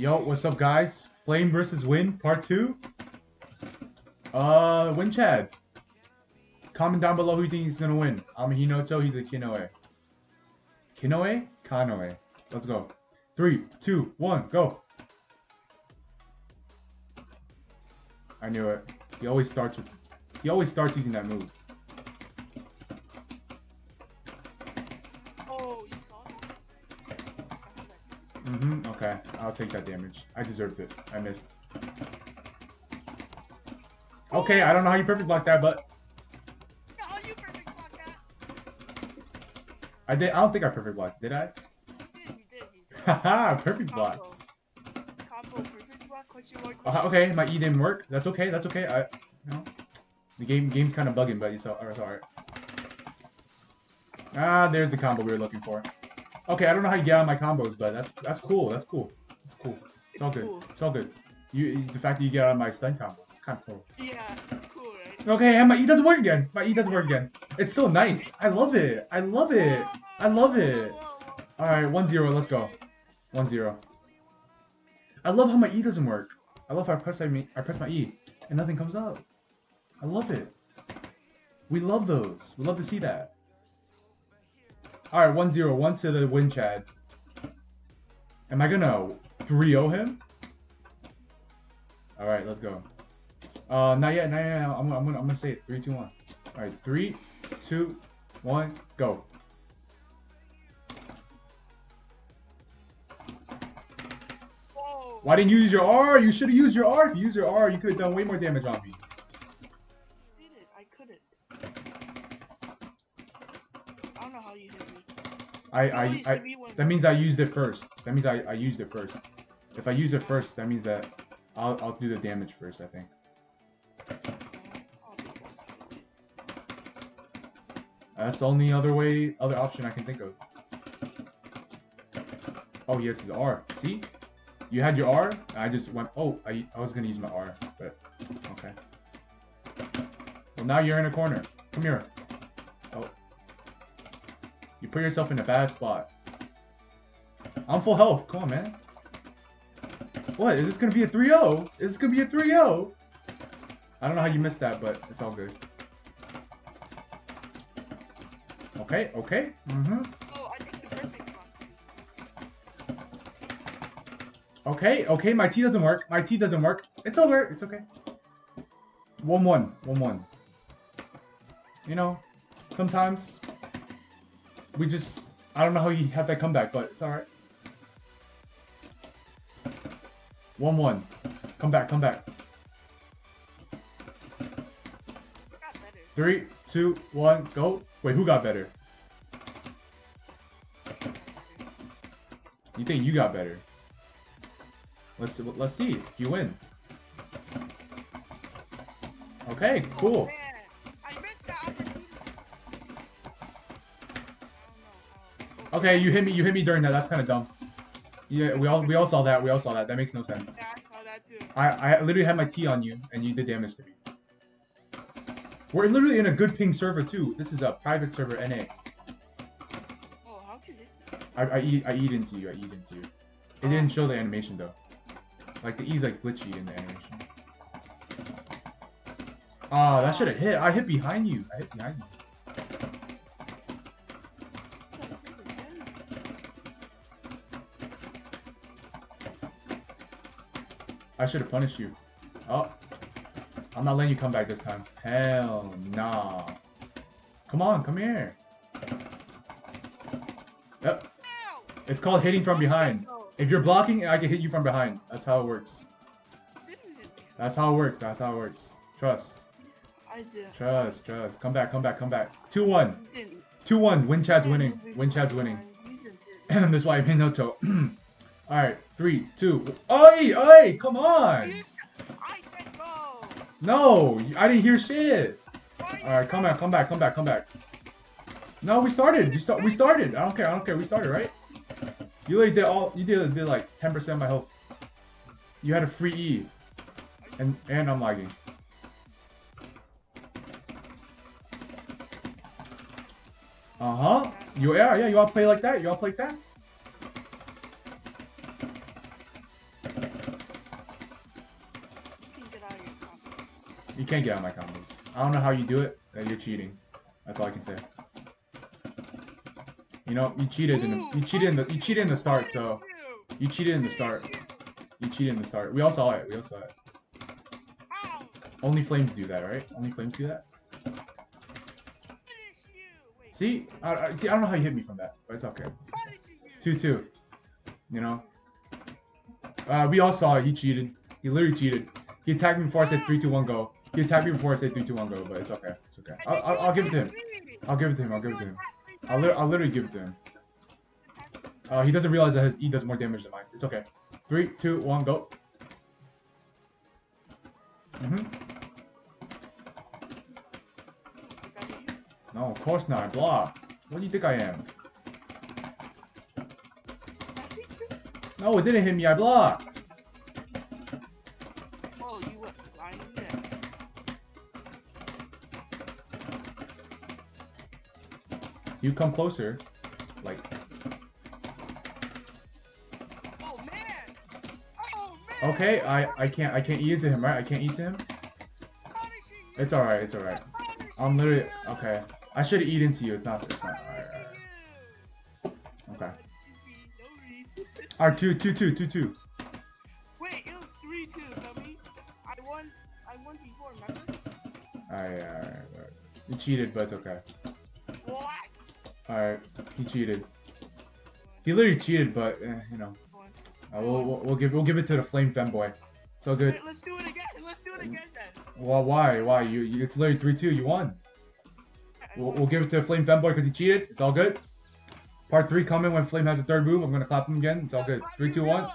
Yo, what's up, guys? Flame versus Wind, part two. Uh, Wind Chad. Comment down below who you think is gonna win. I'm a Hinoto, he's a Kinoe. Kinoe? Kanoe. Let's go. Three, two, one, go. I knew it. He always starts with. He always starts using that move. Oh? Mm-hmm. Okay, I'll take that damage. I deserved it. I missed. Okay, I don't know how you perfect block that, but How you perfect block that? I did. I don't think I perfect blocked. Did I? You did, you did, you did. Haha, perfect blocks. Combo perfect block, question mark, Uh, okay, my E didn't work. That's okay. That's okay. I, you know, the game game's kind of bugging, but all- it's alright. Ah, there's the combo we were looking for. Okay, I don't know how you get out of my combos, but that's that's cool. That's cool. It's cool. It's all good. Cool. It's all good. You the fact that you get out of my stun combos, kind of cool. Yeah, it's cool, right? Okay, and my E doesn't work again. My E doesn't work again. It's so nice. I love it. I love it. I love it. All right, 1-0. Let's go. 1-0. I love how my E doesn't work. I love how I press my I press my E and nothing comes up. I love it. We love those. We love to see that. All right, 1-0. One to the win, Chad. Am I gonna 3-0 him? All right, let's go. Uh, not yet, not yet. I'm, gonna- I'm gonna, I'm gonna say it. Three, two, one. All right, three, two, one, go. Whoa. Why didn't you use your R? You should have used your R. If you used your R, you could have done way more damage on me. Did it? I couldn't. I don't know how you hit me. I, I, I hit me when- that means I used it first. That means I, I used it first. If I use it first, that means that I'll, I'll do the damage first. I think. I'll do this. That's the only other way, other option I can think of. Oh, yes, his R. See? You had your R, and I just went, oh, I, I was gonna use my R, but, okay. Well, now you're in a corner. Come here. You put yourself in a bad spot. I'm full health. Come on, man. What? Is this gonna be a 3-0? Is this gonna be a 3-0? I don't know how you missed that, but it's all good. Okay, okay. Mm-hmm. Oh, I think the perfect block. Okay, okay, my T doesn't work. My T doesn't work. It's over. It's okay. 1 1. 1 1. You know, sometimes we just. I don't know how you have that comeback, but it's alright. 1 1. Come back, come back. Three, two, one, go. Wait, who got better? You think you got better? Let's let's see. You win. Okay, Oh, cool. Okay, you hit me. You hit me during that. That's kind of dumb. Yeah, we all we all saw that. We all saw that. That makes no sense. Yeah, I saw that too. I I literally had my T on you, and you did damage to me. We're literally in a good ping server too. This is a private server, NA. Oh, how could it? I, I eat I eat into you. I eat into you. It didn't show the animation though. Like the E's like glitchy in the animation. Ah, that should have hit. I hit behind you. I hit behind you. I should have punished you. Oh, I'm not letting you come back this time. Hell nah. Come on, come here. Yep, it's called hitting from behind. If you're blocking, I can hit you from behind. That's how it works. That's how it works. That's how it works. Trust. Trust. Trust. Come back. Come back. Come back. 2-1. 2-1. Wind Chad's winning. Wind Chad's winning. And. That's why I made Noto. Alright. Three, two. Oi! Oi! Come on! You said- I said go. No! I didn't hear shit. Alright. Come back. Come back. Come back. Come back. No, we started. You start. We started. I don't care. I don't care. We started, right? You like did all. You did did like 10% of my health. You had a free E. And and I'm lagging. Uh huh. You yeah yeah. You all play like that. You all play like that. You can't get out of my combos. I don't know how you do it. You're cheating. That's all I can say. You know, you cheated in the you cheated in the you cheated in the start, so you cheated in the start. You cheated in the start. We all saw it. We all saw it. Only flames do that, right? Only flames do that. Finish you! Wait, See, I, I, see, I don't know how you hit me from that, but it's okay. Two two. You know. Uh, we all saw it. He cheated. He literally cheated. He attacked me before I said three two one go. He attacked me before I said three two one go, but it's okay. It's okay. I'll, I'll, I'll give it to him. I'll give it to him. I'll give it to him. I'll, li- I'll literally give it to him. Uh, he doesn't realize that his E does more damage than mine. It's okay. Three, two, one, go. Mm-hmm. No, of course not. I block. What do you think I am? No, it didn't hit me. I blocked. You come closer. Like, Oh man! Oh man! okay, I I can't I can't eat into him, right? I can't eat to him. It's all right. It's all right. I'm literally okay. I should eat into you. It's not. It's not. All right, all right. Okay. All right. Two, two, two, two, two. Wait, it was 3 2, dummy. I won. I won before, remember? All right. All right. All right. You cheated, but it's okay. What? All right. He cheated. He literally cheated, but eh, you know. Uh, we'll, we'll we'll give we'll give it to the flame femboy. It's all good. Wait, let's do it again. Let's do it again then. Well, why? Why? You, you it's literally three two. You won. We'll, we'll give it to the Flame Femboy because he cheated. It's all good. Part three coming when Flame has a third move. I'm gonna clap him again. It's all good. Three, two, one.